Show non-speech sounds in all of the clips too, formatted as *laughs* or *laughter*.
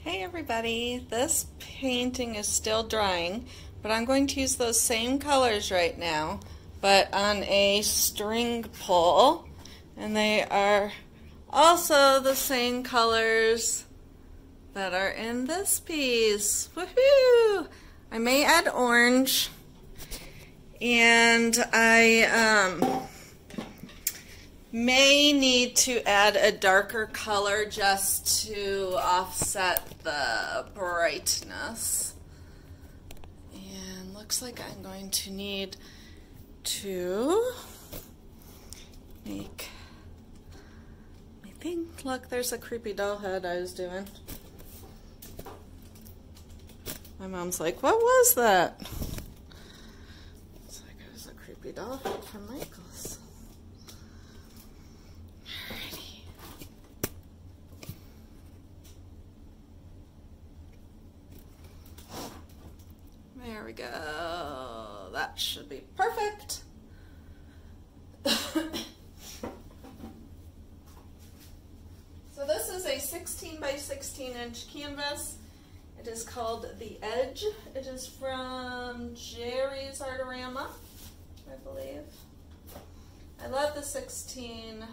Hey everybody, this painting is still drying, but I'm going to use those same colors right now, but on a string pull, and they are also the same colors that are in this piece. Woohoo! I may add orange, and I um, may need to add a darker color just to offset the brightness. And looks like I'm going to need to make I think look there's a creepy doll head I was doing. My mom's like, what was that? It's like it was a creepy doll head from Michael's. There we go. That should be perfect. so this is a 16 by 16 inch canvas. It is called The Edge. It is from Jerry's Artorama, I believe. I love the 16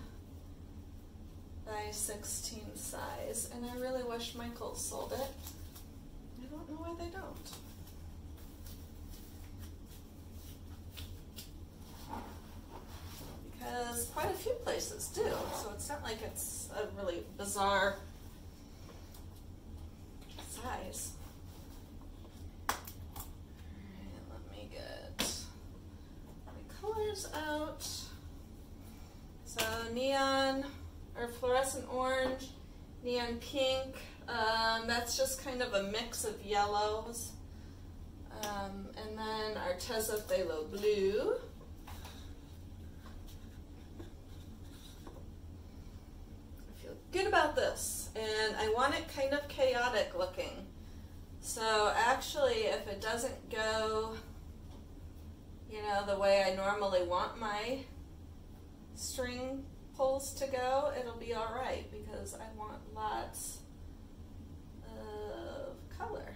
by 16 size, and I really wish Michaels sold it. I don't know why they don't. Because quite a few places do, so it's not like it's a really bizarre size. Let me get my colors out. So neon or fluorescent orange, neon pink. Um, that's just kind of a mix of yellows. Um, and then Arteza Phthalo blue. I feel good about this. And I want it kind of chaotic looking. So actually, if it doesn't go, you know, the way I normally want my string pulls to go, it'll be all right because I want lots of color.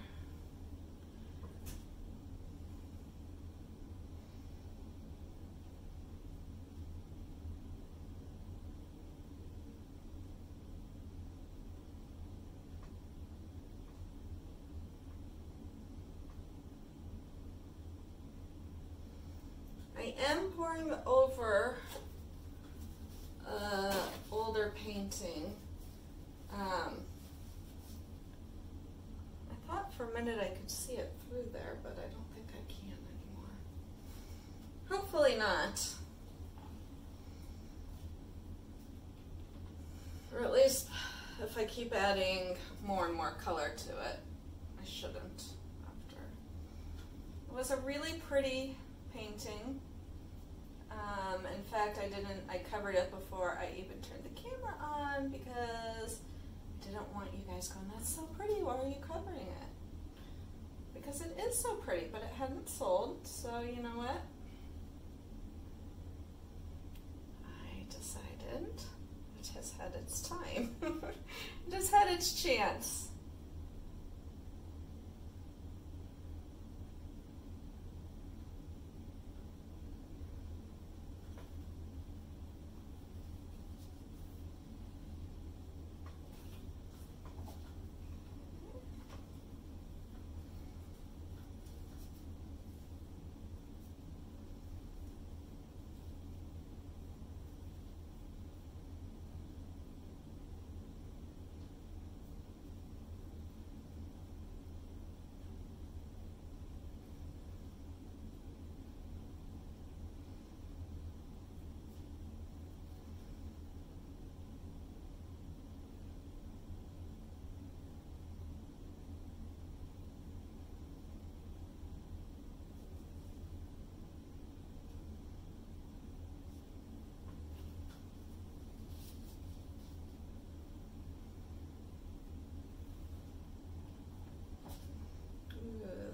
I am pouring over uh, older painting. Um, I thought for a minute I could see it through there, but I don't think I can anymore. Hopefully not. Or at least if I keep adding more and more color to it, I shouldn't after. It was a really pretty painting. Um, in fact, I didn't, I covered it before I even turned the camera on because I didn't want you guys going, that's so pretty, why are you covering it? Because it is so pretty, but it hadn't sold, so you know what? I decided it has had its time. *laughs* it has had its chance.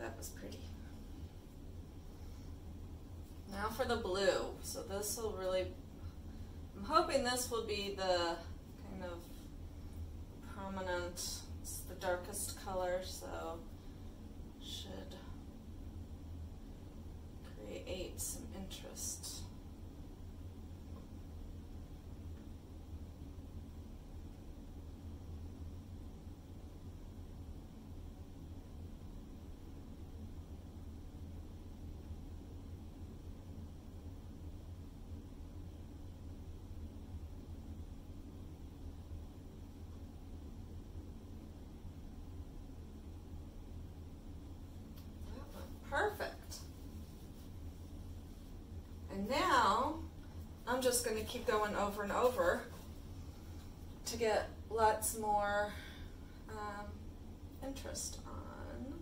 that was pretty. Now for the blue. So this will really, I'm hoping this will be the kind of prominent, it's the darkest color, so should create some interest. Perfect. And now I'm just going to keep going over and over to get lots more um, interest on.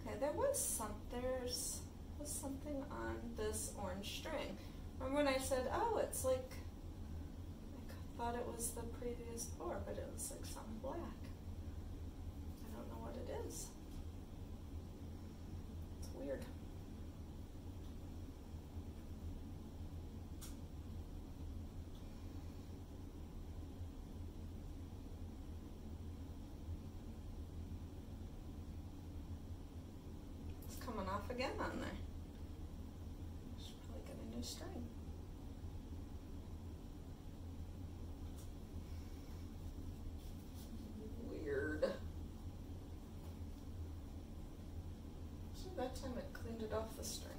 Okay, there was some there's was something on this orange string. Remember when I said, oh, it's like, I thought it was the previous four, but it was like some black. I don't know what it is. It's weird. It's coming off again on there. Should probably get a new string. Weird. So that time it cleaned it off the string.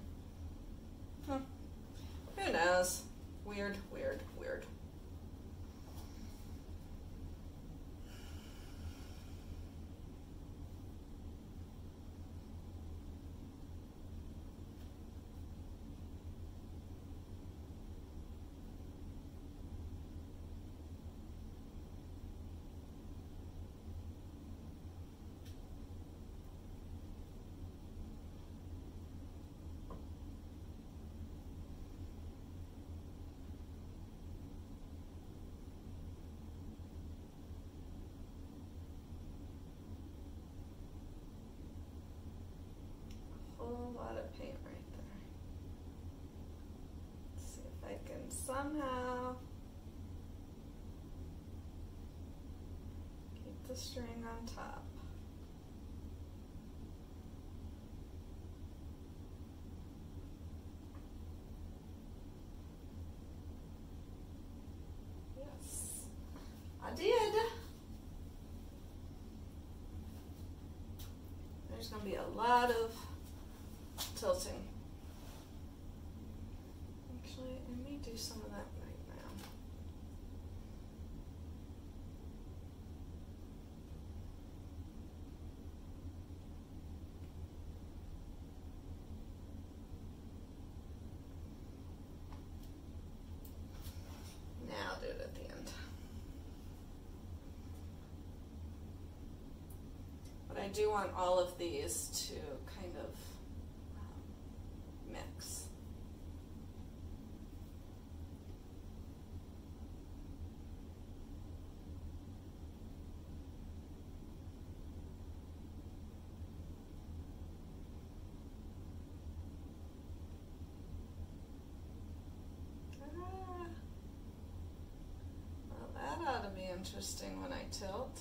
Huh. Who knows? Weird, weird, weird. A whole lot of paint right there. Let's see if I can somehow keep the string on top. Yes, I did. There's going to be a lot of tilting. Actually, I may do some of that right now. Now I'll do it at the end. But I do want all of these to kind of um, mix. Ah. Interesting when I tilt.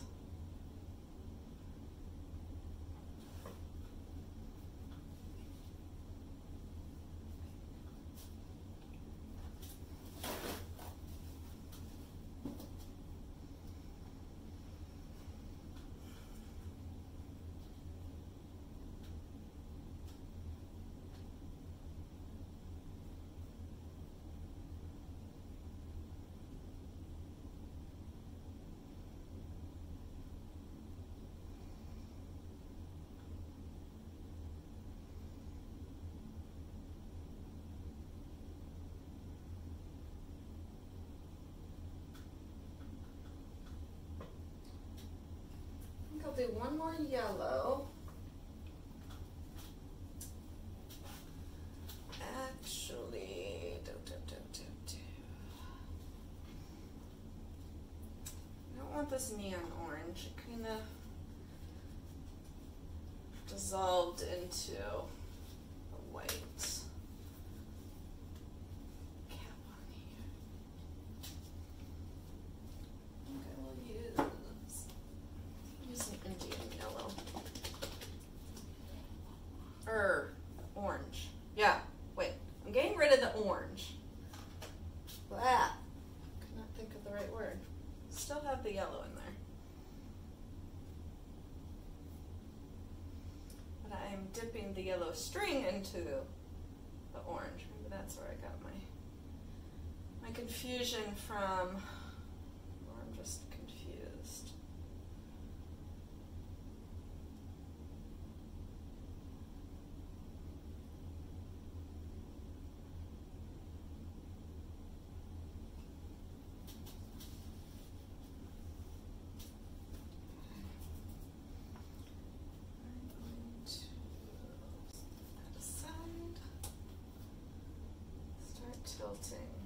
One more yellow. Actually, do, do, do. I don't want this neon orange. It kind of dissolved into yellow string into the orange. Maybe that's where I got my my confusion from, or I'm just confused. I'm going to set that aside. Start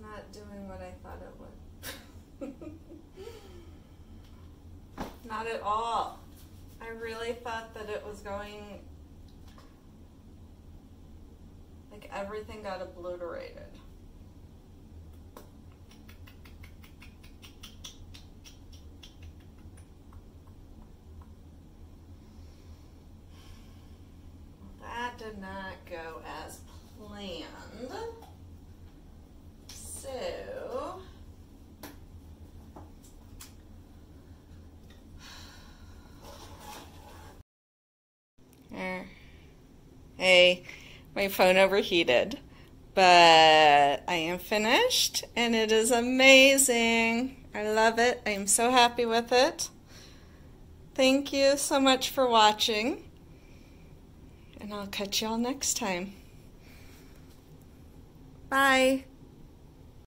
not doing what I thought it would. *laughs* not at all. I really thought that it was going like everything got obliterated. That did not go as planned. So, Er, hey, my phone overheated, but I am finished and it is amazing. I love it. I am so happy with it. Thank you so much for watching, and I'll catch y'all next time. Bye.